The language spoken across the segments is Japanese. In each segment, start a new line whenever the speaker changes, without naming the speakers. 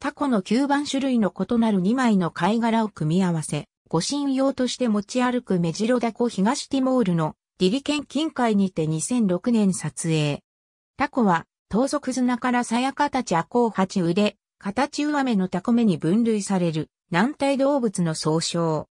タコの吸盤種類の異なる2枚の貝殻を組み合わせ、護身用として持ち歩くメジロダコ東ティモールのディリケン近海にて2006年撮影。タコは、盗賊綱から鞘形アコウハチ腕、形上目のタコ目に分類される軟体動物の総称。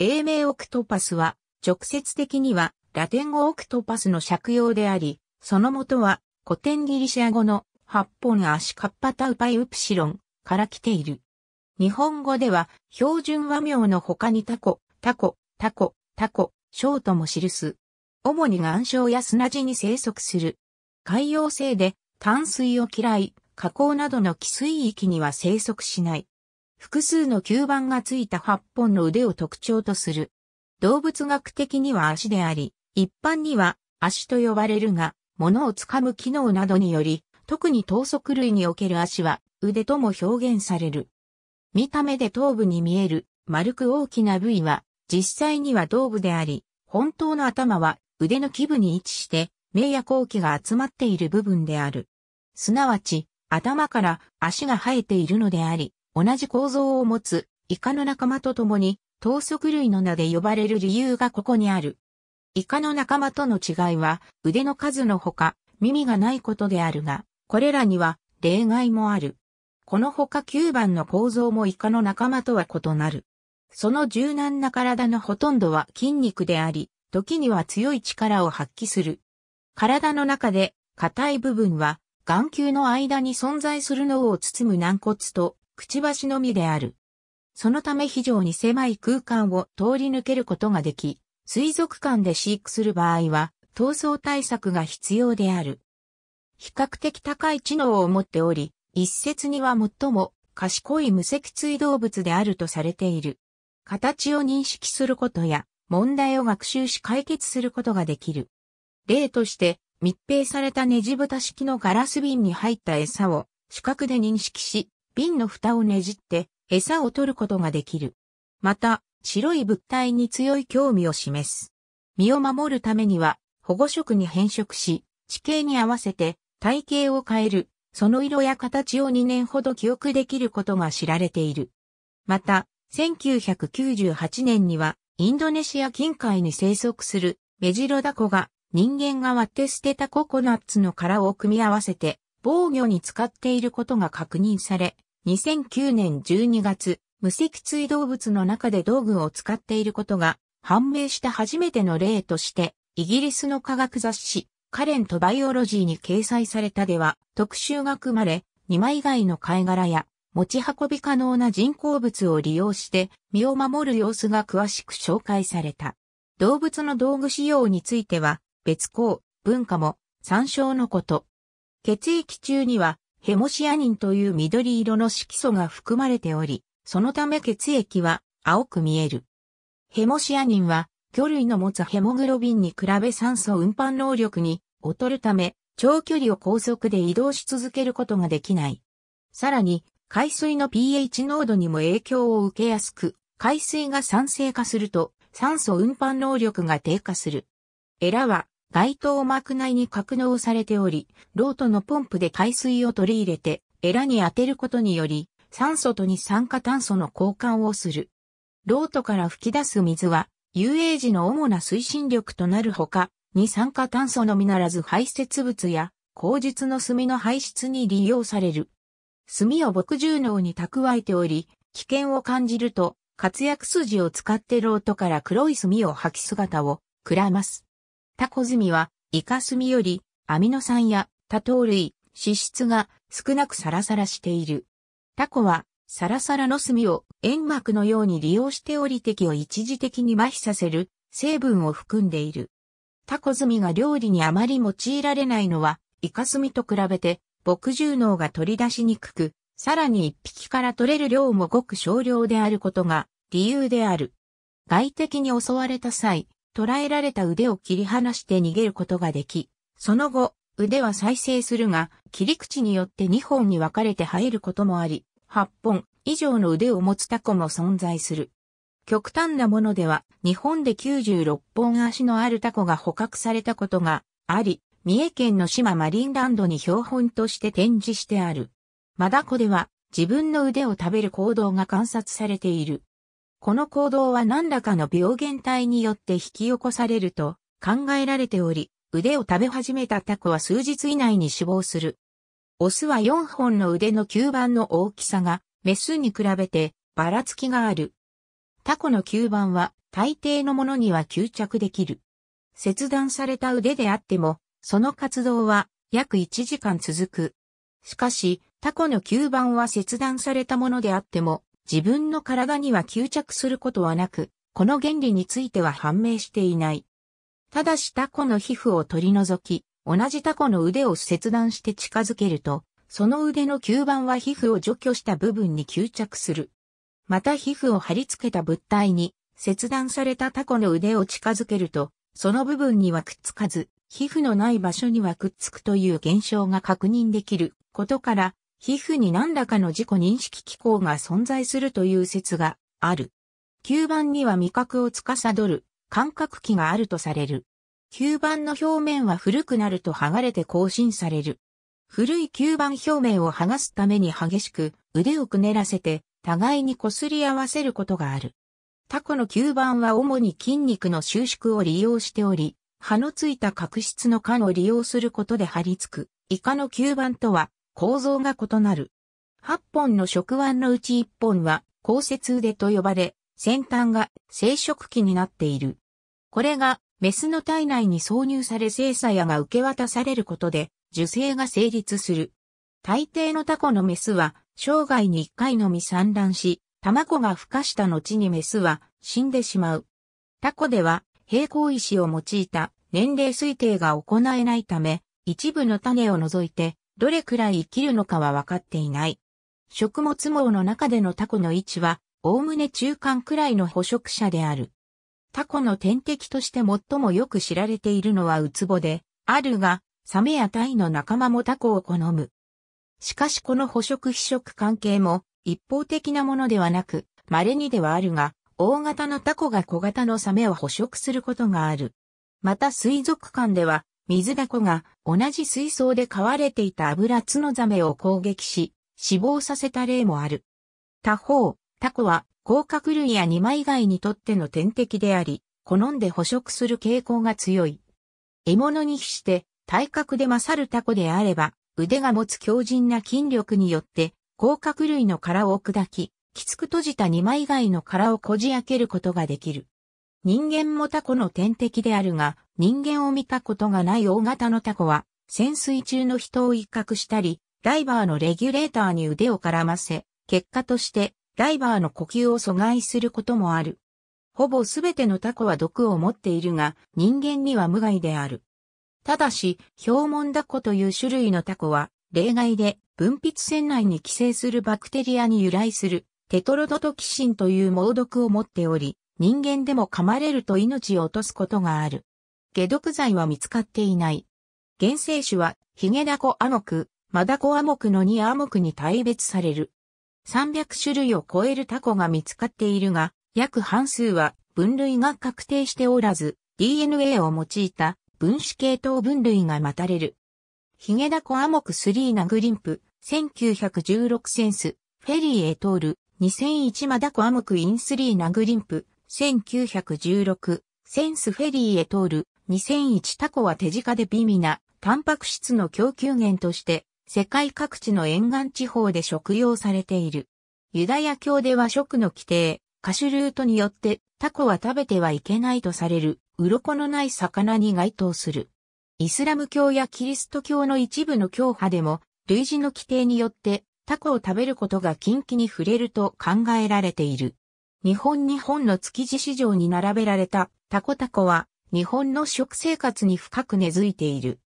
英名オクトパスは、直接的にはラテン語オクトパスの借用であり、その元は古典ギリシア語の八本足カッパタウパイウプシロンから来ている。日本語では標準和名の他にタコ、タコ、タコ、タコ、ショートも記す。主に岩礁や砂地に生息する。海洋性で淡水を嫌い、河口などの汽水域には生息しない。複数の吸盤がついた8本の腕を特徴とする。動物学的には足であり、一般には足と呼ばれるが、物を掴む機能などにより、特に頭足類における足は腕とも表現される。見た目で頭部に見える丸く大きな部位は実際には頭部であり、本当の頭は腕の基部に位置して、目や後期が集まっている部分である。すなわち、頭から足が生えているのであり、同じ構造を持つイカの仲間と共に頭足類の名で呼ばれる理由がここにある。イカの仲間との違いは腕の数のほか耳がないことであるが、これらには例外もある。このほか9番の構造もイカの仲間とは異なる。その柔軟な体のほとんどは筋肉であり、時には強い力を発揮する。体の中で硬い部分は眼球の間に存在する脳を包む軟骨とくちばしのみである。そのため非常に狭い空間を通り抜けることができ、水族館で飼育する場合は闘争対策が必要である。比較的高い知能を持っており、一説には最も賢い無脊椎動物であるとされている。形を認識することや問題を学習し解決することができる。例として、密閉されたネジ蓋式のガラス瓶に入った餌を視覚で認識し、瓶の蓋をねじって餌を取ることができる。また、白い物体に強い興味を示す。身を守るためには保護色に変色し、地形に合わせて体型を変える、その色や形を2年ほど記憶できることが知られている。また、1998年にはインドネシア近海に生息するメジロダコが人間が割って捨てたココナッツの殻を組み合わせて防御に使っていることが確認され、2009年12月、無脊椎動物の中で道具を使っていることが判明した初めての例として、イギリスの科学雑誌、カレントバイオロジーに掲載されたでは、特集が組まれ、2枚以外の貝殻や持ち運び可能な人工物を利用して身を守る様子が詳しく紹介された。動物の道具使用については別項、文化も参照のこと。血液中にはヘモシアニンという緑色の色素が含まれており、そのため血液は青く見える。ヘモシアニンは魚類の持つヘモグロビンに比べ酸素運搬能力に劣るため、長距離を高速で移動し続けることができない。さらに、海水の pH 濃度にも影響を受けやすく、海水が酸性化すると酸素運搬能力が低下する。エラは街頭膜内に格納されており、ロートのポンプで海水を取り入れてエラに当てることにより、酸素と二酸化炭素の交換をする。ロートから吹き出す水は、遊泳時の主な推進力となるほか、二酸化炭素のみならず排泄物や、口述の炭の排出に利用される。炭を墨汁脳に蓄えており、危険を感じると、活躍筋を使ってロートから黒い炭を吐き姿をくらます。タコ炭は、イカ炭より、アミノ酸や多糖類、脂質が少なくサラサラしている。タコは、サラサラの炭を煙幕のように利用しており敵を一時的に麻痺させる成分を含んでいる。タコ炭が料理にあまり用いられないのは、イカ炭と比べて墨汁脳が取り出しにくく、さらに一匹から取れる量もごく少量であることが理由である。外敵に襲われた際、捕らえられた腕を切り離して逃げることができ、その後、腕は再生するが、切り口によって2本に分かれて生えることもあり、8本以上の腕を持つタコも存在する。極端なものでは、日本で96本足のあるタコが捕獲されたことがあり、三重県の島マリンランドに標本として展示してある。マダコでは自分の腕を食べる行動が観察されている。この行動は何らかの病原体によって引き起こされると考えられており、腕を食べ始めたタコは数日以内に死亡する。オスは4本の腕の吸盤の大きさがメスに比べてばらつきがある。タコの吸盤は大抵のものには吸着できる。切断された腕であっても、その活動は約1時間続く。しかし、タコの吸盤は切断されたものであっても、自分の体には吸着することはなく、この原理については判明していない。ただしタコの皮膚を取り除き、同じタコの腕を切断して近づけると、その腕の吸盤は皮膚を除去した部分に吸着する。また皮膚を貼り付けた物体に、切断されたタコの腕を近づけると、その部分にはくっつかず、皮膚のない場所にはくっつくという現象が確認できることから、皮膚に何らかの自己認識機構が存在するという説がある。吸盤には味覚を司る感覚器があるとされる。吸盤の表面は古くなると剥がれて更新される。古い吸盤表面を剥がすために激しく腕をくねらせて互いに擦り合わせることがある。タコの吸盤は主に筋肉の収縮を利用しており、葉のついた角質の管を利用することで張り付く。イカの吸盤とは構造が異なる。8本の触腕のうち1本は交接腕と呼ばれ、先端が生殖器になっている。これがメスの体内に挿入され精査やが受け渡されることで受精が成立する。大抵のタコのメスは生涯に1回のみ産卵し、卵が孵化した後にメスは死んでしまう。タコでは平行石を用いた年齢推定が行えないため、一部の種を除いてどれくらい生きるのかは分かっていない。食物網の中でのタコの位置は、おおむね中間くらいの捕食者である。タコの天敵として最もよく知られているのはウツボで、あるが、サメやタイの仲間もタコを好む。しかしこの捕食非食関係も一方的なものではなく、稀にではあるが、大型のタコが小型のサメを捕食することがある。また水族館では、水ダコが同じ水槽で飼われていた油ツノザメを攻撃し、死亡させた例もある。他方、タコは甲殻類や二枚貝にとっての天敵であり、好んで捕食する傾向が強い。獲物に比して体格で勝るタコであれば、腕が持つ強靭な筋力によって甲殻類の殻を砕き、きつく閉じた二枚貝の殻をこじ開けることができる。人間もタコの天敵であるが、人間を見たことがない大型のタコは、潜水中の人を威嚇したり、ダイバーのレギュレーターに腕を絡ませ、結果としてダイバーの呼吸を阻害することもある。ほぼすべてのタコは毒を持っているが、人間には無害である。ただし、氷門ダコという種類のタコは、例外で分泌腺内に寄生するバクテリアに由来するテトロドトキシンという猛毒を持っており、人間でも噛まれると命を落とすことがある。解毒剤は見つかっていない。原生種は、ヒゲダコアモク、マダコアモクの2アモクに大別される。300種類を超えるタコが見つかっているが、約半数は分類が確定しておらず、DNA を用いた分子系統分類が待たれる。ヒゲダコアモク3ナグリンプ、1916センス、フェリーエトール、2001マダコアモクイン3ナグリンプ、1916、センスフェリーエトール、2001タコは手近で微微な、タンパク質の供給源として、世界各地の沿岸地方で食用されている。ユダヤ教では食の規定、歌手ルートによってタコは食べてはいけないとされる、鱗のない魚に該当する。イスラム教やキリスト教の一部の教派でも、類似の規定によってタコを食べることが禁忌に触れると考えられている。日本日本の築地市場に並べられたタコタコは日本の食生活に深く根付いている。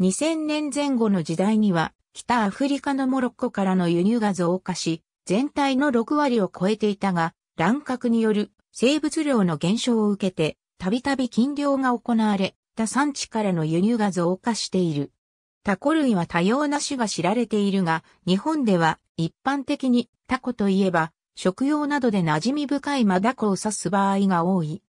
2000年前後の時代には北アフリカのモロッコからの輸入が増加し、全体の6割を超えていたが、乱獲による生物量の減少を受けて、たびたび禁漁が行われ、他産地からの輸入が増加している。タコ類は多様な種が知られているが、日本では一般的にタコといえば、食用などで馴染み深いマダコを指す場合が多い。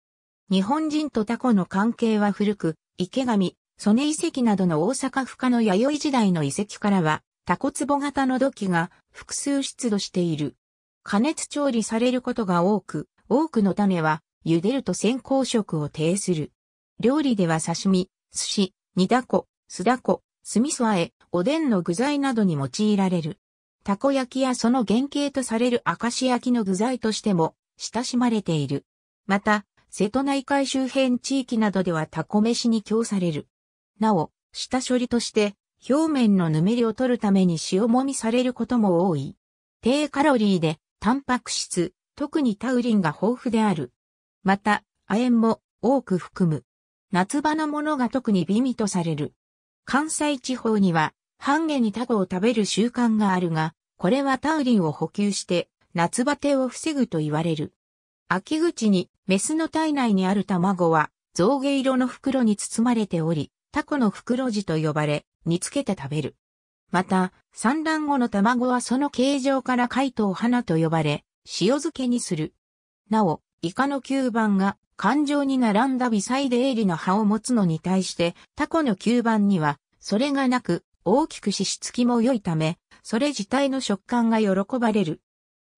日本人とタコの関係は古く、池上、曽根遺跡などの大阪府下の弥生時代の遺跡からは、タコ壺型の土器が複数出土している。加熱調理されることが多く、多くの種は茹でると先行色を呈する。料理では刺身、寿司、煮だこ、酢だこ、酢味噌あえ、おでんの具材などに用いられる。たこ焼きやその原型とされる明石焼きの具材としても親しまれている。また、瀬戸内海周辺地域などではタコ飯に供される。なお、下処理として表面のぬめりを取るために塩もみされることも多い。低カロリーでタンパク質、特にタウリンが豊富である。また、亜鉛も多く含む。夏場のものが特に美味とされる。関西地方には半下にタコを食べる習慣があるが、これはタウリンを補給して夏バテを防ぐと言われる。秋口にメスの体内にある卵は象牙色の袋に包まれており、タコの袋地と呼ばれ、煮つけて食べる。また、産卵後の卵はその形状から海頭花と呼ばれ、塩漬けにする。なお、イカの吸盤が環状に並んだ微細で鋭利の葉を持つのに対して、タコの吸盤には、それがなく、大きく脂質きも良いため、それ自体の食感が喜ばれる。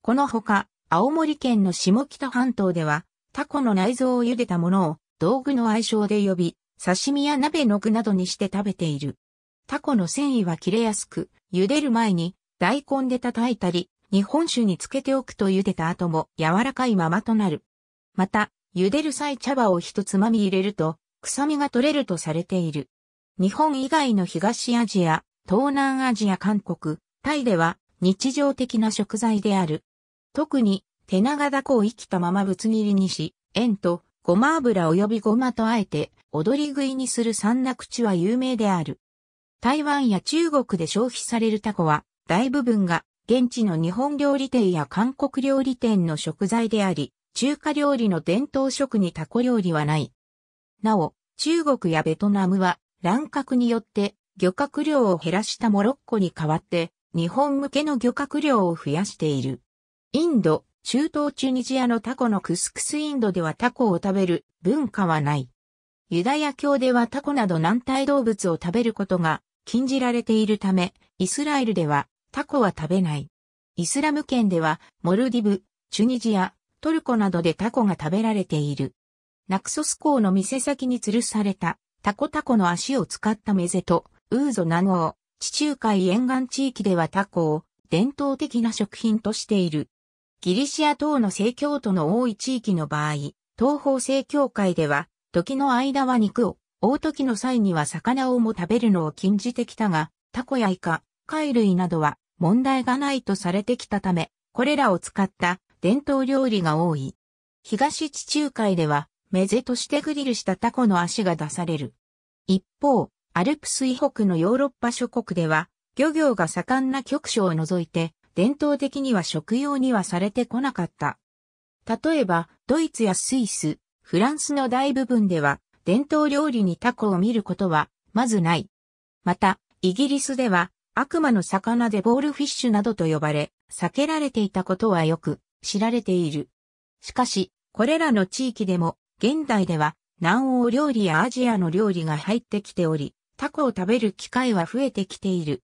このほか、青森県の下北半島では、タコの内臓を茹でたものを道具の愛称で呼び、刺身や鍋の具などにして食べている。タコの繊維は切れやすく、茹でる前に大根で叩いたり、日本酒につけておくと茹でた後も柔らかいままとなる。また、茹でる際茶葉を一つまみ入れると、臭みが取れるとされている。日本以外の東アジア、東南アジア韓国、タイでは日常的な食材である。特に手長だこを生きたままぶつ切りにし、塩とごま油及びごまとあえて踊り食いにする三な口は有名である。台湾や中国で消費されるタコは、大部分が現地の日本料理店や韓国料理店の食材であり、中華料理の伝統食にタコ料理はない。なお、中国やベトナムは乱獲によって漁獲量を減らしたモロッコに代わって日本向けの漁獲量を増やしている。インド、中東チュニジアのタコのクスクスインドではタコを食べる文化はない。ユダヤ教ではタコなど軟体動物を食べることが禁じられているため、イスラエルではタコは食べない。イスラム圏ではモルディブ、チュニジア、トルコなどでタコが食べられている。ナクソス港の店先に吊るされたタコタコの足を使ったメゼとウーゾナノオ、地中海沿岸地域ではタコを伝統的な食品としている。ギリシア等の正教徒の多い地域の場合、東方正教会では、時の間は肉を、大時の際には魚をも食べるのを禁じてきたが、タコやイカ、貝類などは問題がないとされてきたため、これらを使った伝統料理が多い。東地中海では、メゼとしてグリルしたタコの足が出される。一方、アルプス以北のヨーロッパ諸国では、漁業が盛んな局所を除いて、伝統的には食用にはされてこなかった。例えば、ドイツやスイス、フランスの大部分では、伝統料理にタコを見ることは、まずない。また、イギリスでは、悪魔の魚でボールフィッシュなどと呼ばれ、避けられていたことはよく知られている。しかし、これらの地域でも、現代では、南欧料理やアジアの料理が入ってきており、タコを食べる機会は増えてきている。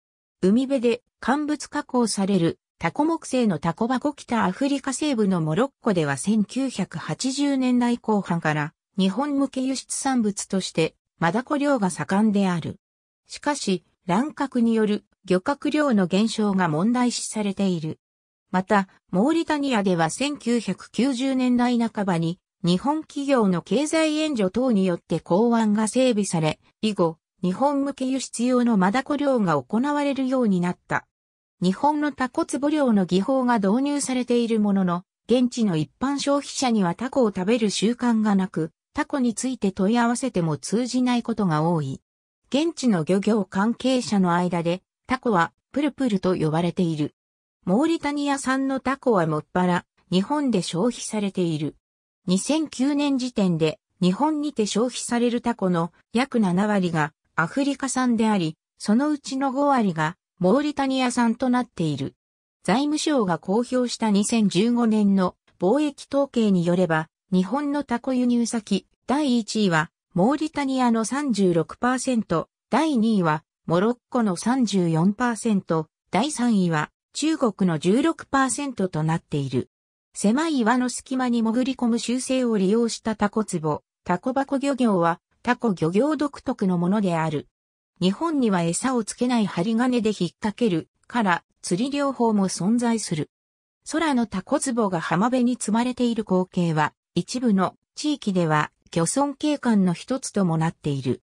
海辺で乾物加工されるタコ木製のタコ箱北アフリカ西部のモロッコでは1980年代後半から日本向け輸出産物としてマダコ漁が盛んである。しかし、乱獲による漁獲量の減少が問題視されている。また、モーリタニアでは1990年代半ばに日本企業の経済援助等によって港湾が整備され、以後、日本向け輸出用のマダコ漁が行われるようになった。日本のタコ壺漁の技法が導入されているものの、現地の一般消費者にはタコを食べる習慣がなく、タコについて問い合わせても通じないことが多い。現地の漁業関係者の間で、タコはプルプルと呼ばれている。モーリタニア産のタコはもっぱら、日本で消費されている。2009年時点で、日本にて消費されるタコの約7割がアフリカ産であり、そのうちの5割がモーリタニア産となっている。財務省が公表した2015年の貿易統計によれば、日本のタコ輸入先第1位はモーリタニアの36%、第2位はモロッコの34%、第3位は中国の16%となっている。狭い岩の隙間に潜り込む習性を利用したタコ壺、タコ箱漁業はタコ漁業独特のものである。日本には餌をつけない針金で引っ掛けるから釣り療法も存在する。空のタコ壺が浜辺に積まれている光景は一部の地域では漁村景観の一つともなっている。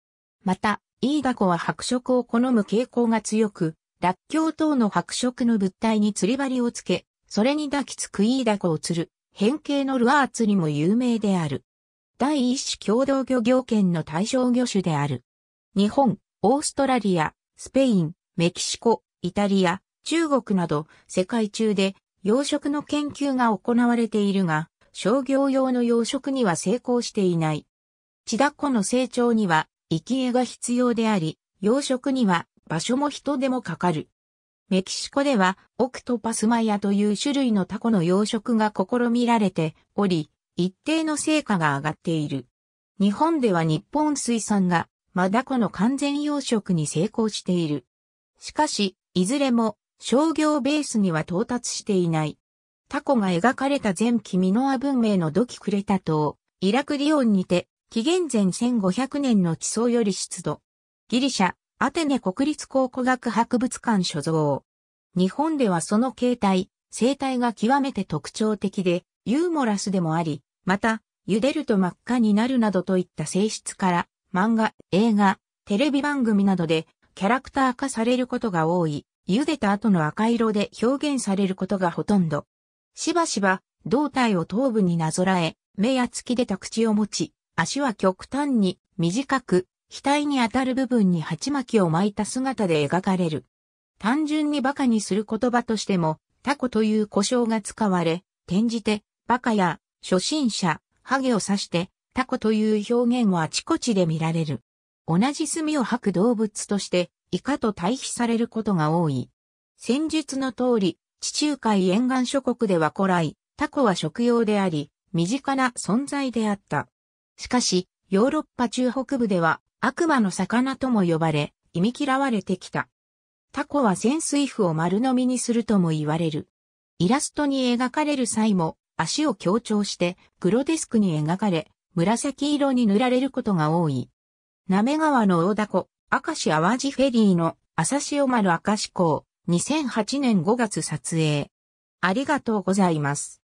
また、イイダコは白色を好む傾向が強く、ラッキョウ等の白色の物体に釣り針をつけ、それに抱きつくイイダコを釣る、変形のルアー釣りも有名である。第一種共同漁業権の対象魚種である。日本、オーストラリア、スペイン、メキシコ、イタリア、中国など世界中で養殖の研究が行われているが、商業用の養殖には成功していない。チダコの成長には生き餌が必要であり、養殖には場所も人でもかかる。メキシコではオクトパスマヤという種類のタコの養殖が試みられており、一定の成果が上がっている。日本では日本水産がマダコの完全養殖に成功している。しかし、いずれも商業ベースには到達していない。タコが描かれた前期ミノア文明の土器クレタ島、イラクリオンにて、紀元前1500年の地層より出土。ギリシャ、アテネ国立考古学博物館所蔵。日本ではその形態、生態が極めて特徴的で、ユーモラスでもあり、また、茹でると真っ赤になるなどといった性質から、漫画、映画、テレビ番組などでキャラクター化されることが多い、茹でた後の赤色で表現されることがほとんど。しばしば胴体を頭部になぞらえ、目や突き出た口を持ち、足は極端に短く、額に当たる部分に鉢巻きを巻いた姿で描かれる。単純に馬鹿にする言葉としても、タコという故障が使われ、転じて、馬鹿や初心者、ハゲを指して、タコという表現はあちこちで見られる。同じ墨を吐く動物として、イカと対比されることが多い。戦術の通り、地中海沿岸諸国では古来、タコは食用であり、身近な存在であった。しかし、ヨーロッパ中北部では悪魔の魚とも呼ばれ、忌み嫌われてきた。タコは潜水符を丸飲みにするとも言われる。イラストに描かれる際も、足を強調してグロテスクに描かれ、紫色に塗られることが多い。なめ川の大凧、明石淡路フェリーの朝潮丸明石港、2008年5月撮影。ありがとうございます。